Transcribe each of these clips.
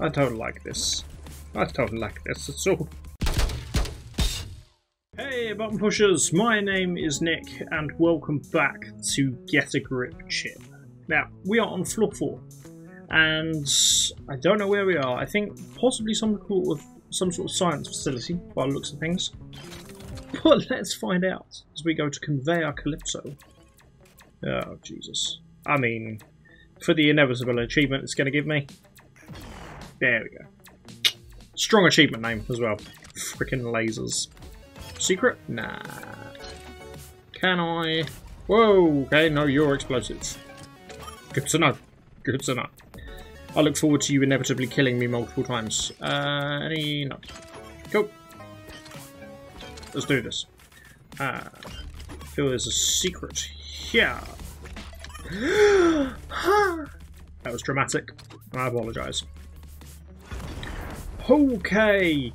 I don't like this. I don't like this at all. Hey button pushers, my name is Nick and welcome back to Get a Grip Chip. Now, we are on floor 4 and I don't know where we are. I think possibly some sort of, some sort of science facility by the looks of things. But let's find out as we go to Conveyor Calypso. Oh, Jesus. I mean, for the inevitable achievement it's going to give me. There we go. Strong achievement name as well. Freaking lasers. Secret? Nah. Can I? Whoa, okay, no, you're explosives. Good to know. Good to know. I look forward to you inevitably killing me multiple times. Uh, any... no. Cool. Let's do this. Uh, I feel there's a secret here. that was dramatic. I apologise. Okay.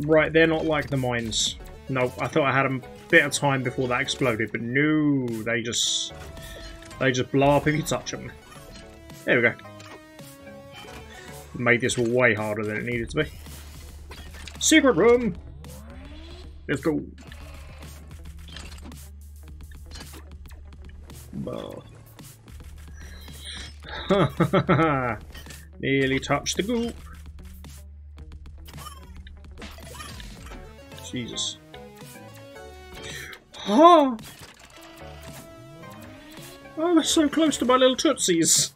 Right, they're not like the mines. Nope, I thought I had a bit of time before that exploded, but no, they just... They just blow up if you touch them. There we go. Made this way harder than it needed to be. Secret room! Let's go. Nearly touched the goop. Jesus. Oh! Oh, they're so close to my little tootsies.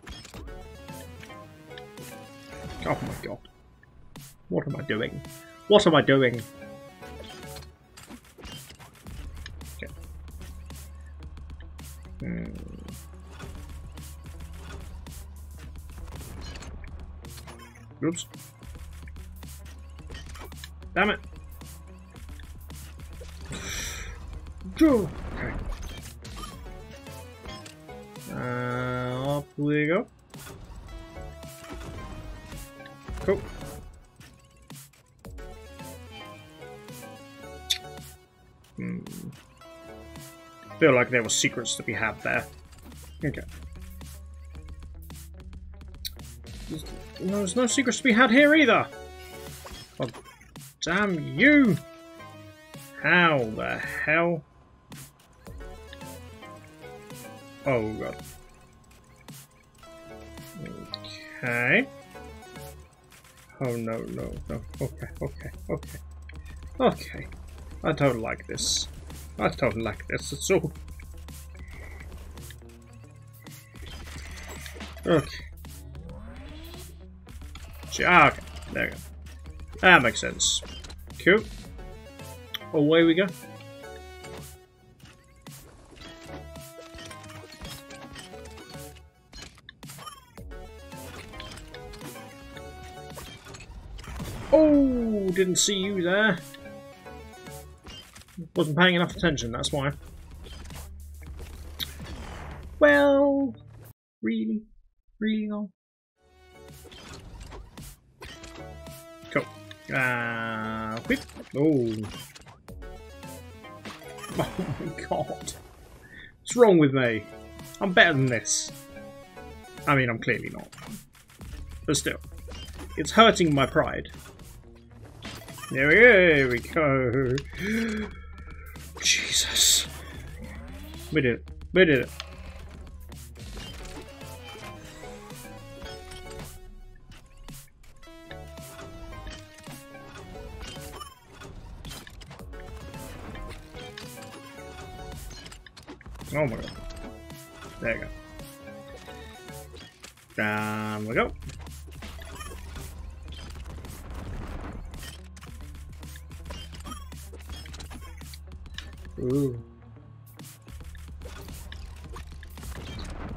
Oh my god. What am I doing? What am I doing? Hmm. Oops. Damn it. Okay. Uh, up we go. Cool. Hmm feel like there were secrets to be had there. Okay. There's no secrets to be had here either. Oh, damn you! How the hell? Oh god. Okay. Oh no, no, no. Okay, okay, okay. Okay. I don't like this. I don't like this at all. Okay. Ah, okay. There we go. That makes sense. Cool. Away we go. Didn't see you there. Wasn't paying enough attention, that's why. Well, really? Really long? Cool. Uh, whip. Oh. Oh my god. What's wrong with me? I'm better than this. I mean, I'm clearly not. But still. It's hurting my pride. There we go. There we go. Jesus. We did it. We did it.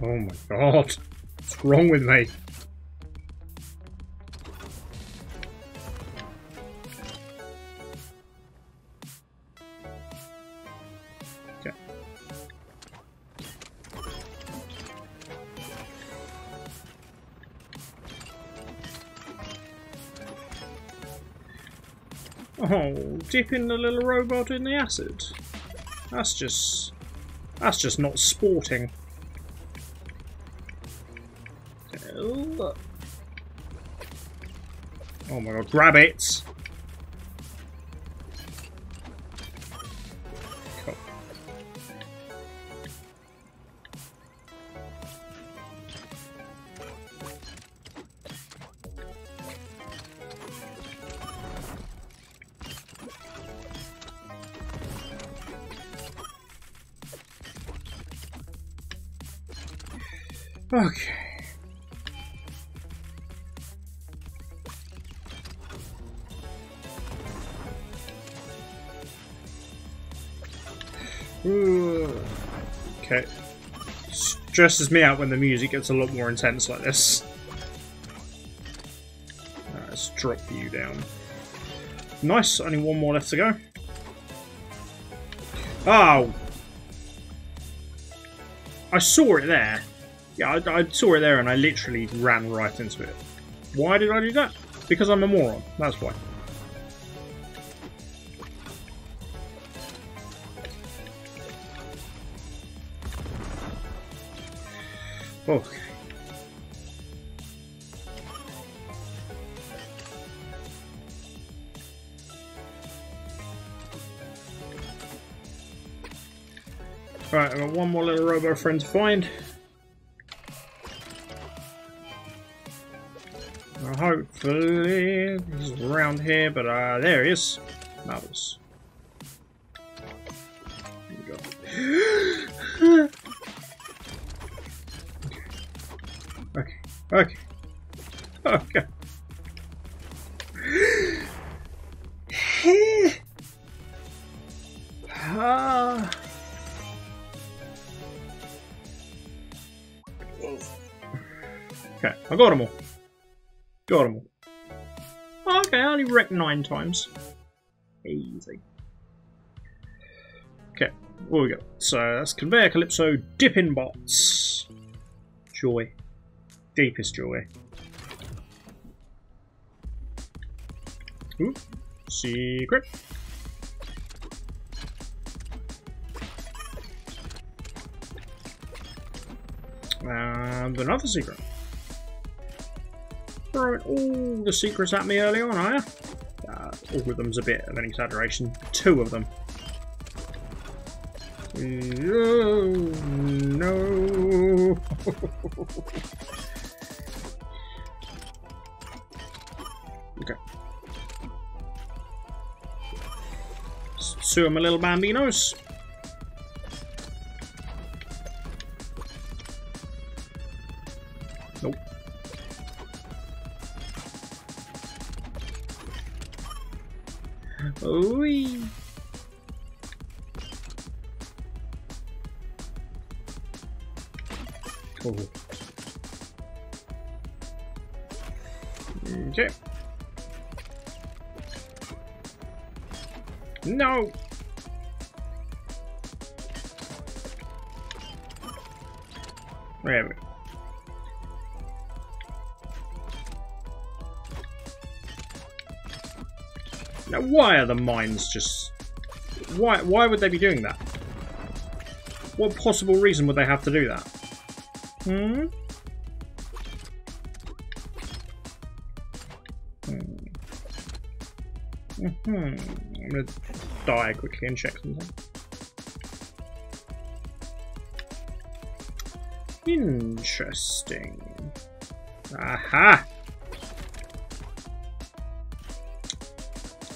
Oh my god. What's wrong with me? Oh, dipping the little robot in the acid. That's just... That's just not sporting. My god, grab it! Okay. Okay. Stresses me out when the music gets a lot more intense like this. Right, let's drop you down. Nice, only one more left to go. Oh! I saw it there. Yeah, I, I saw it there and I literally ran right into it. Why did I do that? Because I'm a moron. That's why. Okay. Right, I've got one more little robo friend to find. Hopefully he's around here, but uh, there he is. Marvelous. I got them all. Got them all. Oh, okay, I only wrecked nine times. Easy. Okay, what we got? So that's Conveyor Calypso, Dipping Bots. Joy deepest joy. Ooh, secret. And another secret. Throwing all the secrets at me early on, are you? Uh, all of them's a bit of an exaggeration. Two of them. No, no. Two of my little bambinos. Nope. Ooh. Oh. Okay. No! Why are the mines just... Why, why would they be doing that? What possible reason would they have to do that? Hmm? Hmm. -hmm. I'm gonna die quickly and check something. Interesting. Aha!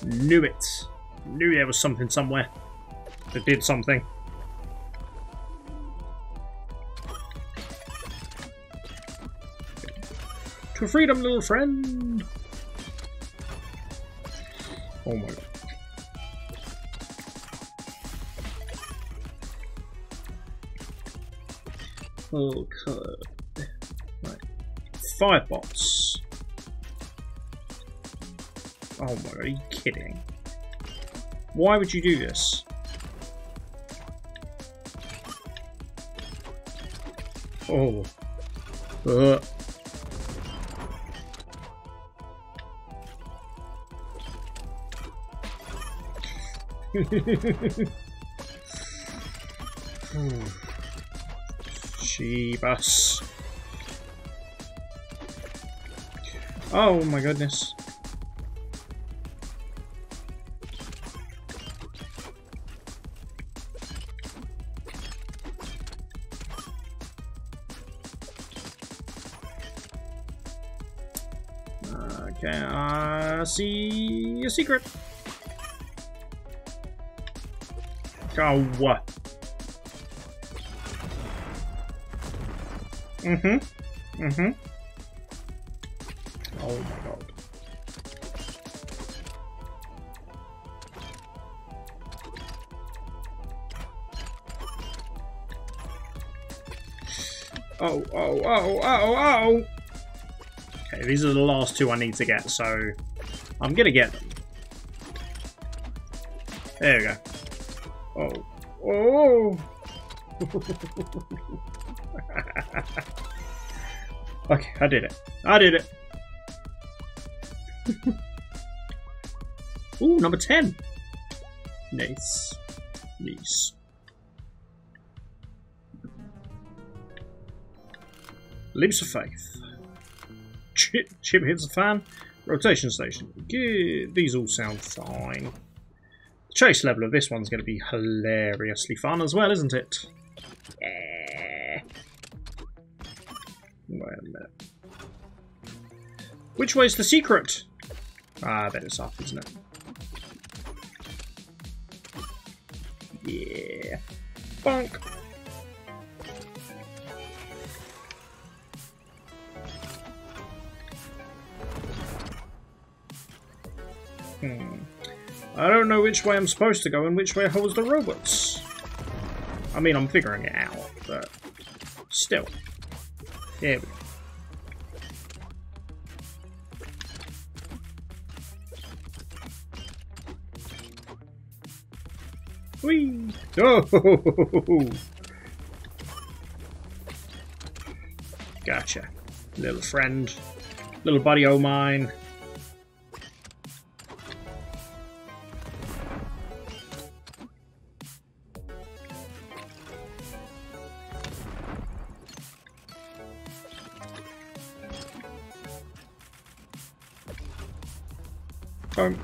Knew it. Knew there was something somewhere that did something. To freedom, little friend! Oh my god. Okay. Right. Five Oh my god, are you kidding? Why would you do this? Oh. Uh. Jeebus. Oh my goodness. See a secret. Oh, what? Mm-hmm. Mm-hmm. Oh my god. Oh, oh, oh, oh, oh! Okay, these are the last two I need to get, so I'm gonna get them. There we go. Oh. Oh! okay, I did it. I did it. Ooh, number 10. Nice. Nice. Leaps of faith. Chip, chip hits the fan. Rotation station. Good. These all sound fine. The chase level of this one's going to be hilariously fun as well, isn't it? Yeah. Wait a minute. Which way's the secret? Ah, I bet it's isn't it? Yeah. Bonk. I don't know which way I'm supposed to go and which way holds the robots. I mean, I'm figuring it out, but still. There we go. Whee! Oh! Gotcha. Little friend. Little buddy o' mine. Okay.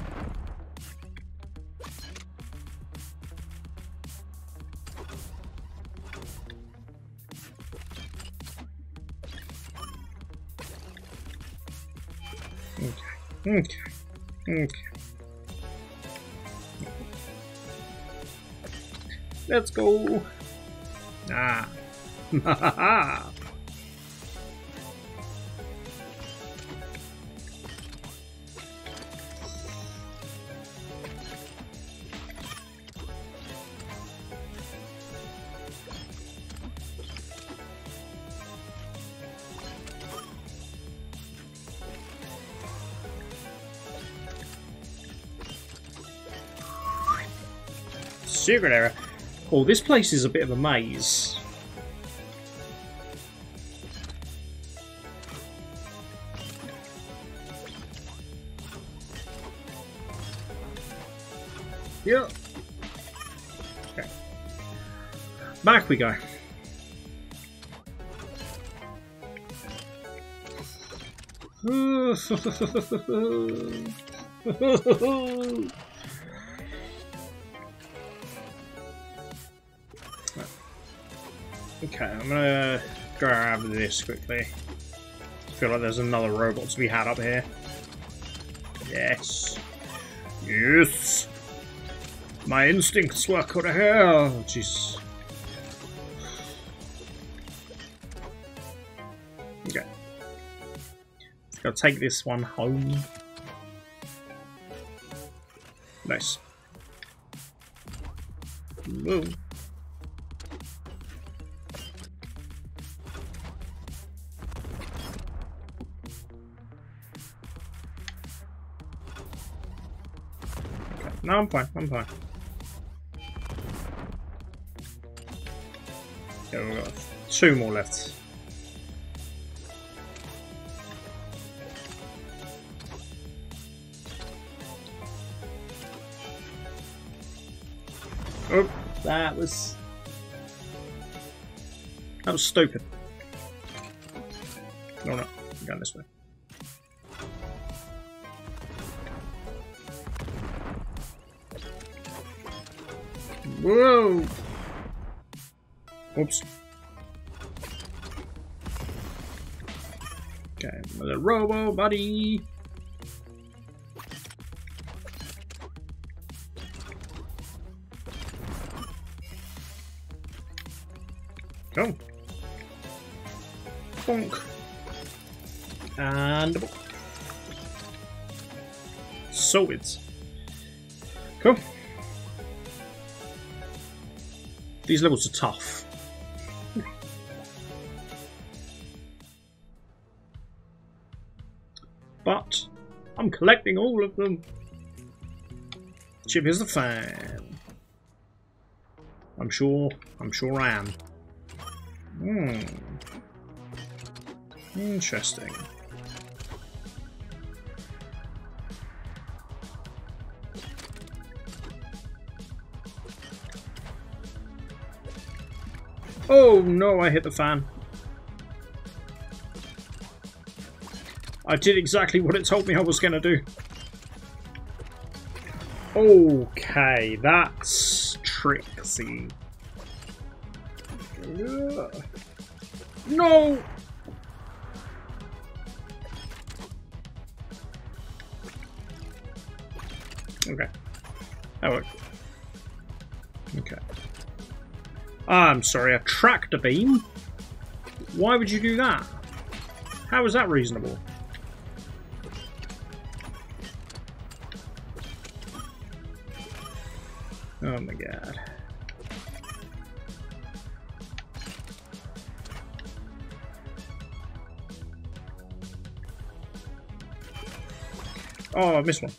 Okay. Okay. Let's go. Ah. Secret area. Oh, this place is a bit of a maze. Yep. Okay. Back we go. Okay, I'm gonna grab this quickly. I feel like there's another robot to be had up here. Yes. Yes! My instincts of here! Oh, jeez. Okay. Let's go take this one home. Nice. Move. No, I'm fine. I'm fine. Okay, we've got two more left. Oh, that was... That was stupid. No, no. I'm going this way. Whoa! Oops. Okay, another robo buddy. Go. Bonk. And bonk. So it's. Cool. These levels are tough. but I'm collecting all of them. Chip is a fan. I'm sure, I'm sure I am. Hmm. Interesting. Oh no, I hit the fan. I did exactly what it told me I was going to do. Okay, that's tricksy. No! Okay. That worked. I'm sorry, a tractor beam? Why would you do that? How is that reasonable? Oh my god. Oh, I missed one.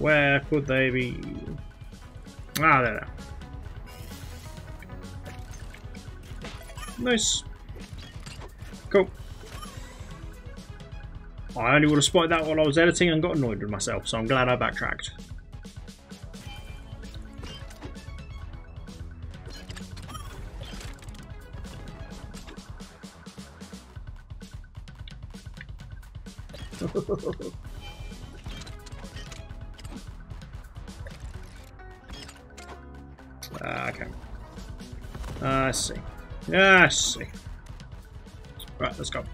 Where could they be? Ah, there they. Nice. Cool. I only would have spotted that while I was editing and got annoyed with myself, so I'm glad I backtracked. Uh, okay. Uh, I see. Yeah, I see. Right, let's go.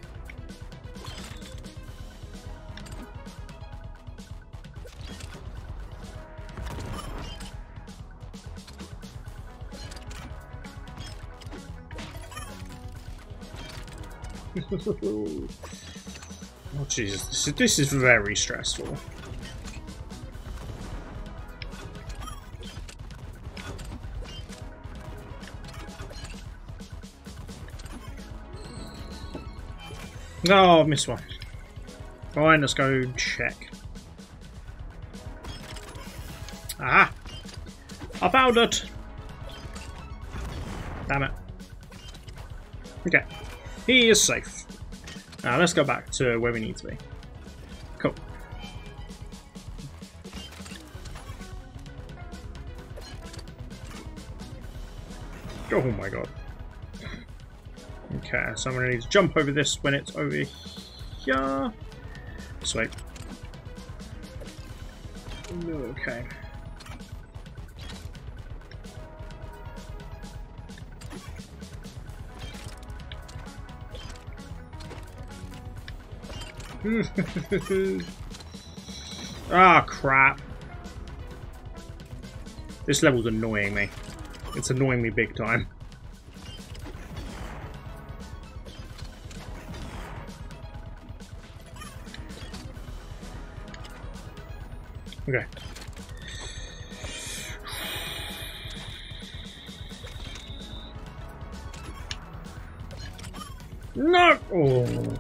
oh Jesus, this is, this is very stressful. Oh, I've missed one. Fine, let's go check. Ah! I found it! Damn it. Okay. He is safe. Now let's go back to where we need to be. Cool. Oh my god. Okay, so I'm going to need to jump over this when it's over here. Sweet. Okay. Ah, oh, crap. This level's annoying me. It's annoying me big time. No! Oh.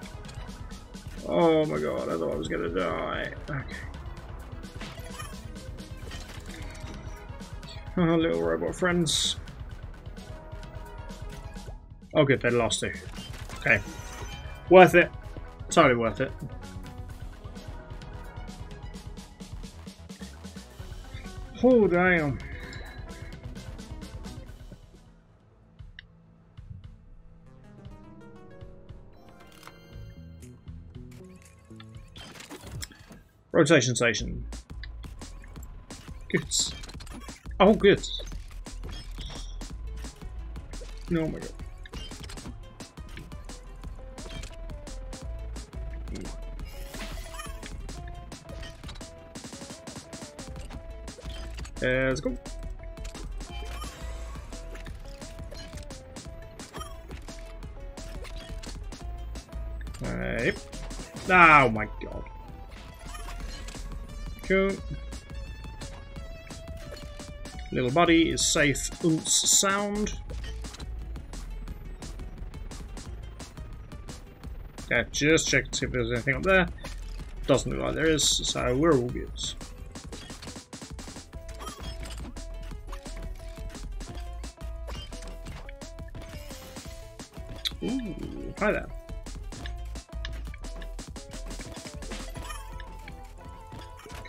Oh my god, I thought I was gonna die. Okay. Oh, little robot friends. Oh good, they lost two. Okay. Worth it. Totally worth it. Oh damn. Rotation station. Good. Oh, good. No, oh my god. Uh, let's go. Hey. Oh my god. Cool. Little buddy is safe. Oonce sound. Yeah, just check to see if there's anything up there. Doesn't look like there is, so we're all good.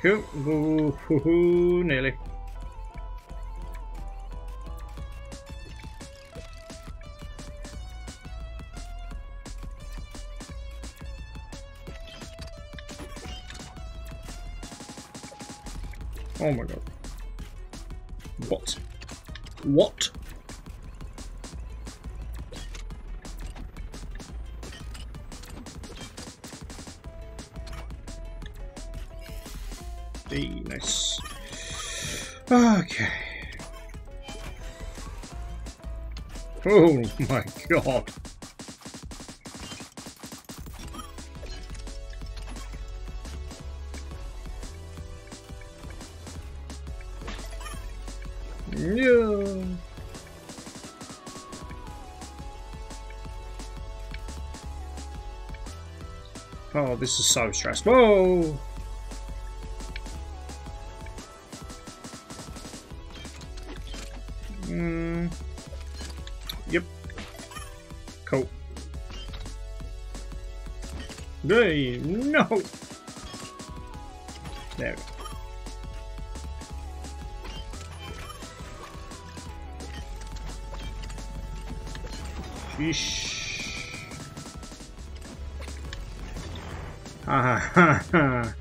Ooh, hoo, hoo, nearly. Oh my god. What? What? Okay. Oh my god. Yeah. Oh, this is so stressful. Whoa! Hey, no! There. Sheesh. Ha ha ha.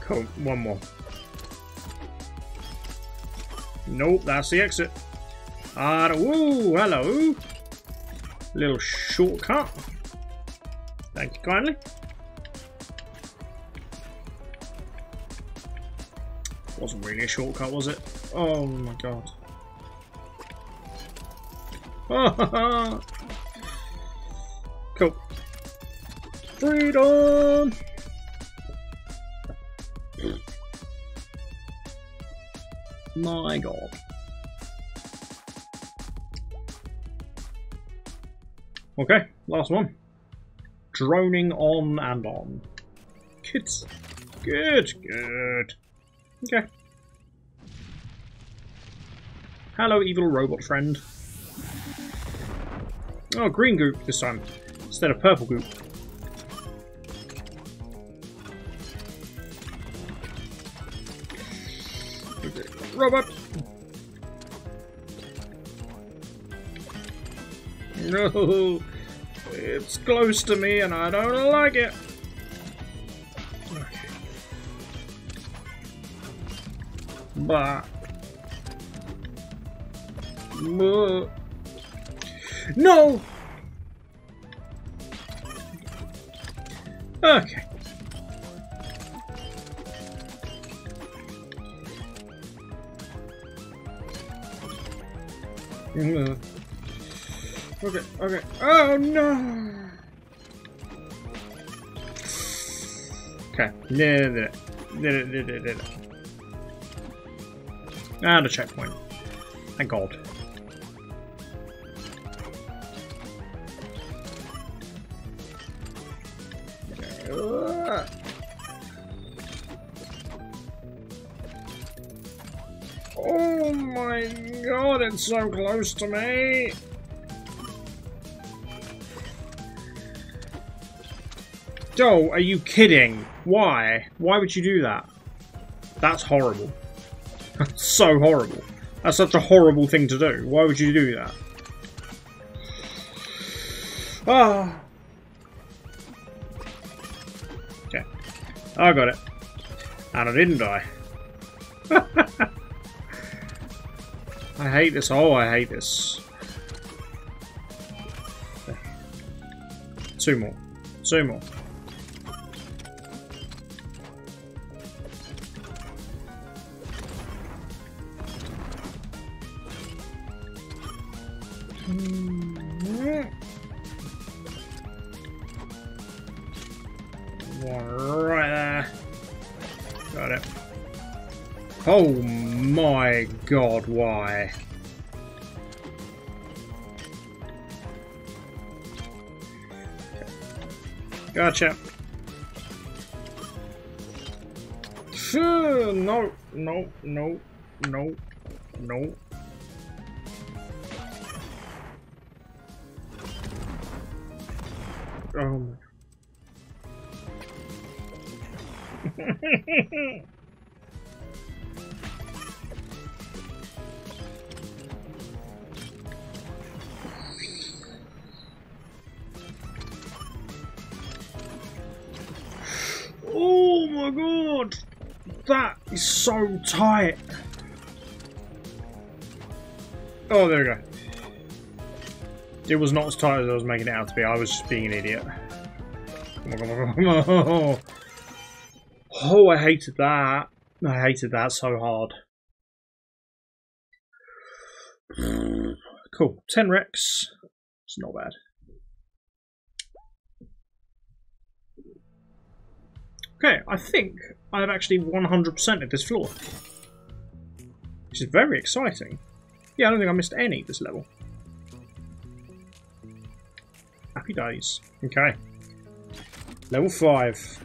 Cool, one more. Nope, that's the exit. Ah, woo, hello. Little shortcut. Thank you kindly. Wasn't really a shortcut, was it? Oh my god. cool. Freedom! My god. Okay, last one. Droning on and on. Good. Good, good. Okay. Hello, evil robot friend. Oh, green goop this time, instead of purple goop. Robot! No! It's close to me and I don't like it! Okay. Bah. No! Okay. Mm, Okay, okay. Oh no! Okay. No, no, no, no, no, no, no. And a checkpoint. Thank. Ugh. Oh my god, it's so close to me! Joe, are you kidding? Why? Why would you do that? That's horrible. That's so horrible. That's such a horrible thing to do. Why would you do that? Ah. Okay. I got it. And I didn't die. I hate this. Oh, I hate this. Two more. Two more. one right there. Got it. Oh my god, why? Gotcha. No, no, no, no, no. Oh oh my god! That is so tight! Oh, there we go. It was not as tight as I was making it out to be. I was just being an idiot. Oh, I hated that. I hated that so hard. Cool. 10 wrecks. It's not bad. Okay, I think I have actually 100% of this floor. Which is very exciting. Yeah, I don't think I missed any this level. Happy days. Okay. Level 5.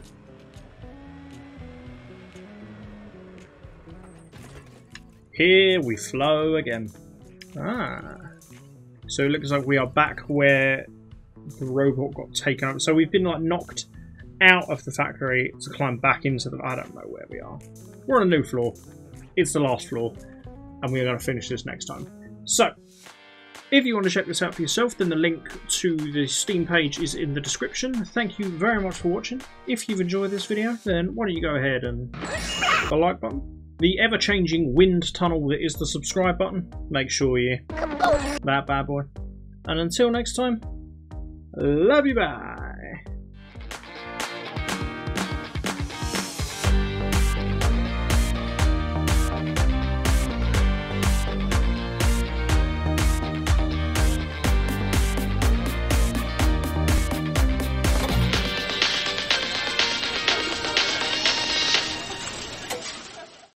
Here we flow again. Ah. So it looks like we are back where the robot got taken over. So we've been like knocked out of the factory to climb back into the... I don't know where we are. We're on a new floor. It's the last floor. And we're going to finish this next time. So, if you want to check this out for yourself, then the link to the Steam page is in the description. Thank you very much for watching. If you've enjoyed this video, then why don't you go ahead and the like button the ever-changing wind tunnel that is the subscribe button. Make sure you... That bad boy. And until next time, love you bye.